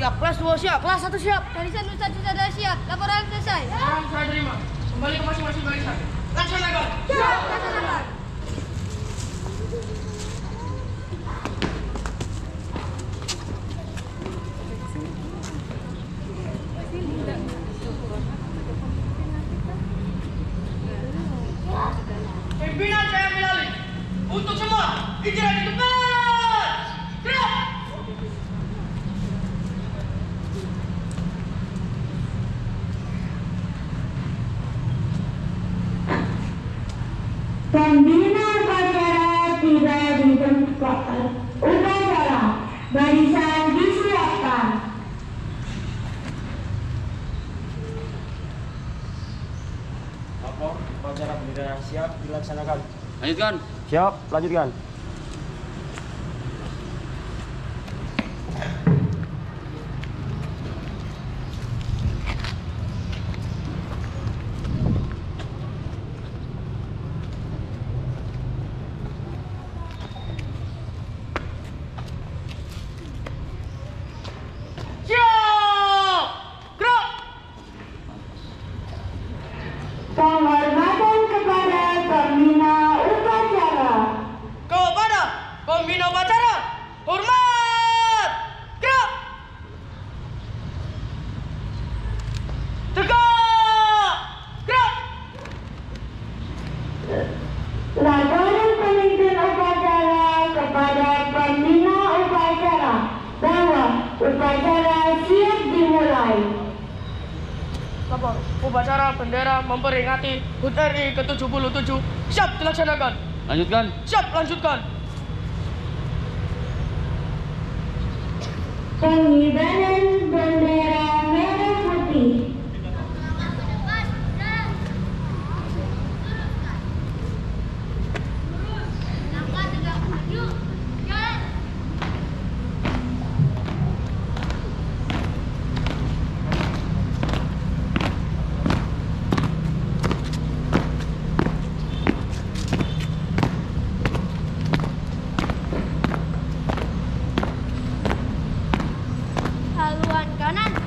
siap, kelas 2 siap, kelas 1 siap. Barisan Ustaz sudah siap. Laporan selesai. Sekarang saya terima. Kembali ke masing-masing barisan. Laksanakan. Siap, laksanakan. Pembina upacara tiba di tempat upacara. Barisan disiapkan. Lapor, upacara bendera siap dilaksanakan. Lanjutkan. Siap, lanjutkan. Siap. Gerak. Penghormatan kepada pembina upacara. Kepada pembina upacara, hormat. Gerak. Tegak. Gerak. Laporan pemimpin upacara kepada pembina upacara bahwa upacara siap dimulai. Lapor, upacara bendera memperingati HUT RI ke-77 siap dilaksanakan. Lanjutkan. Siap, lanjutkan. Pengibaran bendera merah putih. banana.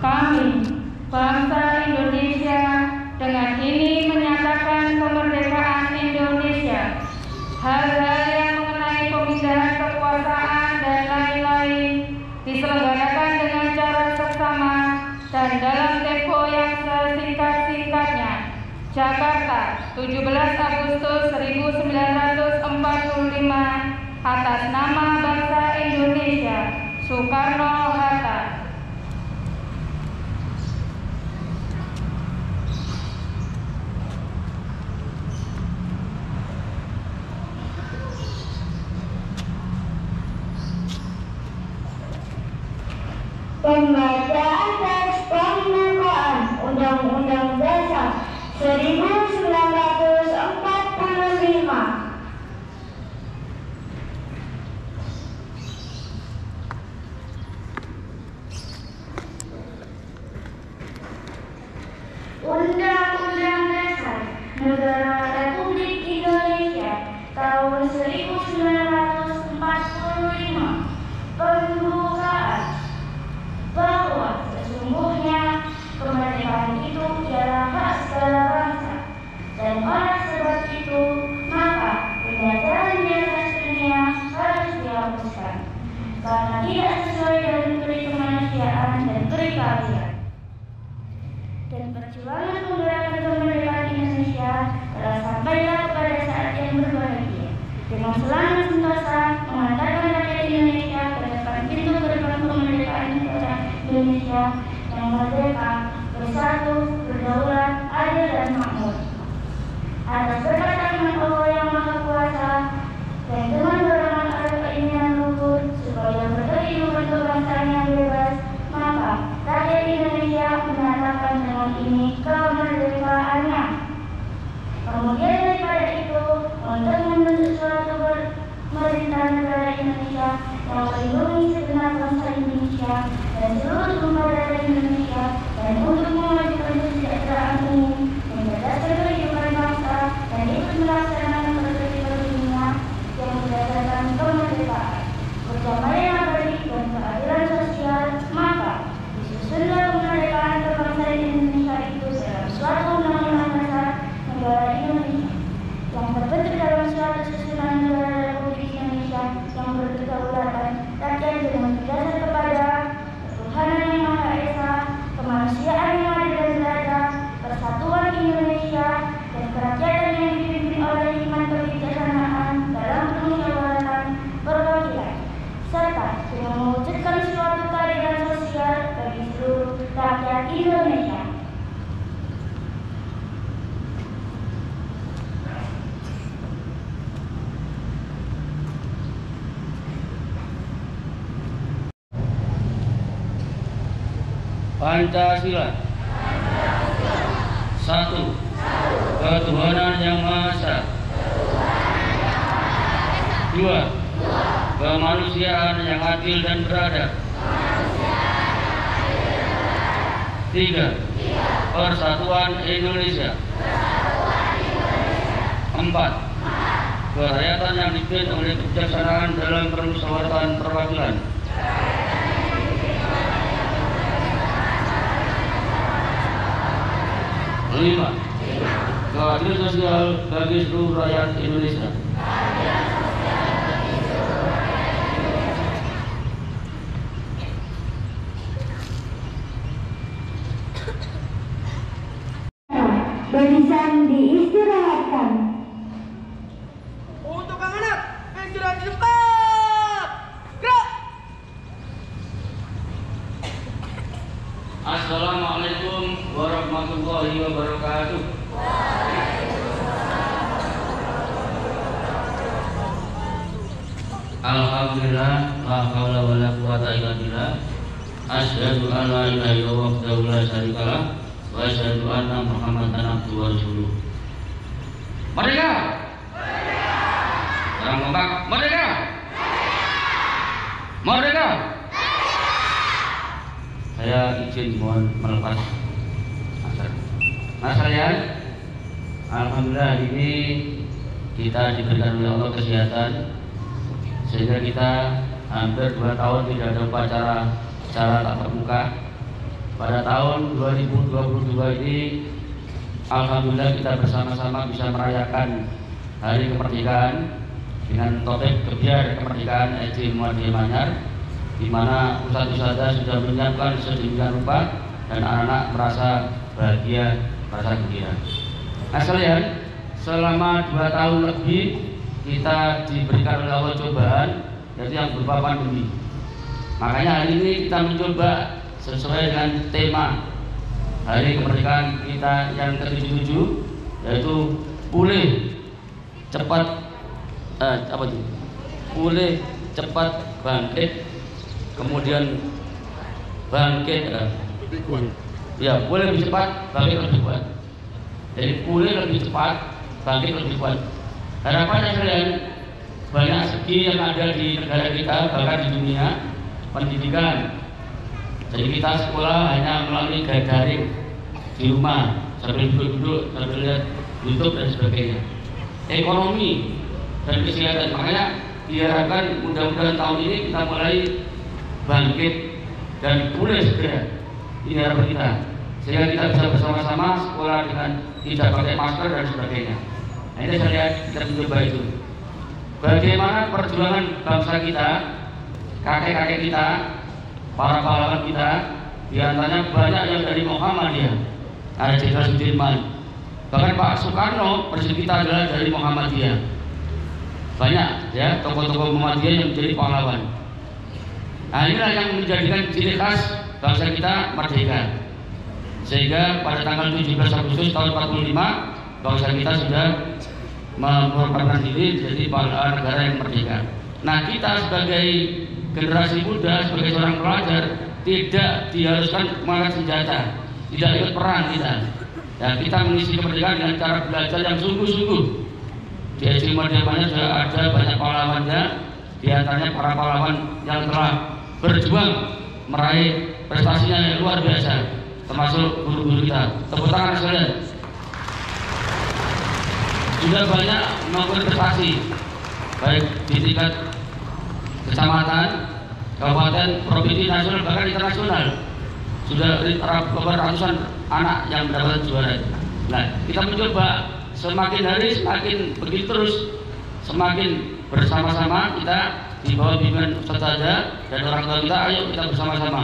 Kami, bangsa Indonesia, dengan ini menyatakan kemerdekaan Indonesia. Hal-hal yang mengenai pemindahan kekuasaan dan lain-lain diselenggarakan dengan cara seksama dan dalam tempo yang sesingkat-singkatnya. Jakarta, 17 Agustus 1945 atas nama bangsa Indonesia, Soekarno Pembacaan teks pembukaan Undang-Undang Dasar 1945 and 加加七 Lima. Keadilan sosial bagi seluruh rakyat Indonesia. Kompak, merdeka! Merdeka! Saya izin mohon melepas masker. Nah sekalian, Alhamdulillah ini kita diberikan oleh Allah kesehatan sehingga kita hampir dua tahun tidak ada upacara secara tatap muka. Pada tahun 2022 ini, Alhamdulillah kita bersama-sama bisa merayakan Hari Kemerdekaan dengan topik kebiar kemerdekaan SD Muhammad Manyar di mana ustadz-ustadzah sudah menyiapkan sedemikian rupa dan anak-anak merasa bahagia, merasa gembira. Nah sekalian, selama dua tahun lebih kita diberikan oleh cobaan yaitu yang berupa pandemi. Makanya hari ini kita mencoba sesuai dengan tema Hari Kemerdekaan kita yang ke-77 yaitu pulih cepat eh, apa itu? Pulih cepat bangkit kemudian bangkit eh, ya pulih lebih cepat bangkit lebih kuat. Jadi pulih lebih cepat bangkit lebih kuat. Harapannya kalian banyak segi yang ada di negara kita bahkan di dunia pendidikan. Jadi kita sekolah hanya melalui daring di rumah sambil duduk-duduk sambil lihat YouTube dan sebagainya. Ekonomi dan kesehatan. Makanya diharapkan mudah-mudahan tahun ini kita mulai bangkit dan pulih segera ini harapan kita. Sehingga kita bisa bersama-sama sekolah dengan tidak pakai masker dan sebagainya. Nah ini saya lihat kita mencoba itu. Bagaimana perjuangan bangsa kita kakek-kakek kita para pahlawan kita? Di antaranya banyak yang dari Muhammadiyah. Ada Jenderal Sudirman. Bahkan Pak Soekarno presiden kita adalah dari Muhammadiyah banyak ya tokoh-tokoh Muhammadiyah yang menjadi pahlawan Nah inilah yang menjadikan ciri khas bangsa kita merdeka. Sehingga pada tanggal 17 Agustus tahun 45 bangsa kita sudah merupakan diri menjadi negara yang merdeka. Nah kita sebagai generasi muda, sebagai seorang pelajar tidak diharuskan mengangkat senjata, tidak ikut perang kita. Dan kita mengisi kemerdekaan dengan cara belajar yang sungguh-sungguh. Di SD Merdeka sudah ada banyak pahlawannya, di antaranya para pahlawan yang telah berjuang meraih prestasinya yang luar biasa termasuk guru-guru kita. Tepuk tangan sekalian. Sudah banyak melakukan prestasi baik di tingkat kecamatan kabupaten provinsi nasional bahkan internasional. Sudah ratusan anak yang mendapatkan juara. Nah kita mencoba semakin hari semakin begitu terus. Semakin bersama-sama kita di bawah bimbingan Ustaz saja dan orang tua kita ayo kita bersama-sama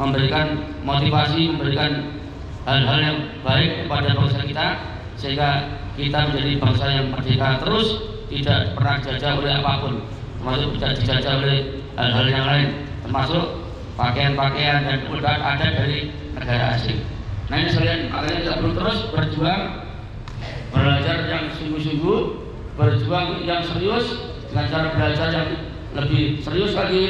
memberikan motivasi memberikan hal-hal yang baik kepada bangsa kita sehingga kita menjadi bangsa yang merdeka terus tidak pernah dijajah oleh apa pun. Termasuk tidak dijajah oleh hal-hal yang lain termasuk pakaian-pakaian dan kemudian ada dari negara asing. Nah ini sekalian makanya kita perlu terus berjuang belajar yang sungguh-sungguh berjuang yang serius dengan cara belajar yang lebih serius lagi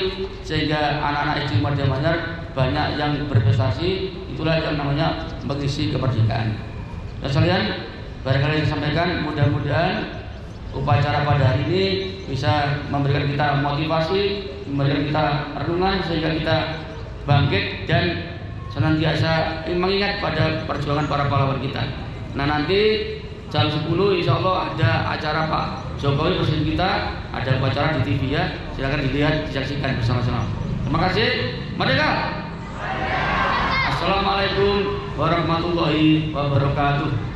sehingga anak-anak SD Merdeka Manyar banyak yang berprestasi, itulah yang namanya mengisi kemerdekaan. Dan sekalian, barangkali yang sampaikan mudah-mudahan upacara pada hari ini bisa memberikan kita motivasi, memberikan kita renungan sehingga kita bangkit dan senantiasa mengingat pada perjuangan para pahlawan kita. Nah nanti jam 10 insya Allah ada acara Pak Jokowi presiden kita ada upacara di TV ya. Silakan dilihat disaksikan bersama-sama. Terima kasih. Merdeka. Assalamualaikum warahmatullahi wabarakatuh